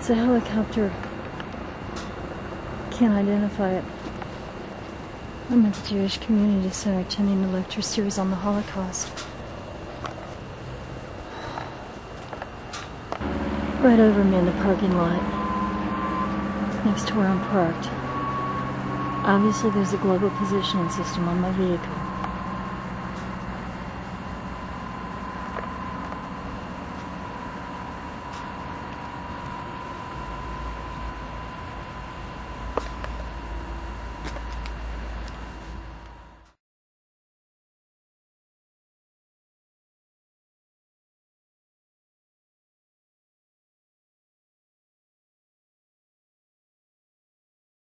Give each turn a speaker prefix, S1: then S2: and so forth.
S1: It's a helicopter. Can't identify it. I'm at the Jewish Community Center attending a lecture series on the Holocaust. Right over me in the parking lot. Next to where I'm parked. Obviously there's a global positioning system on my vehicle.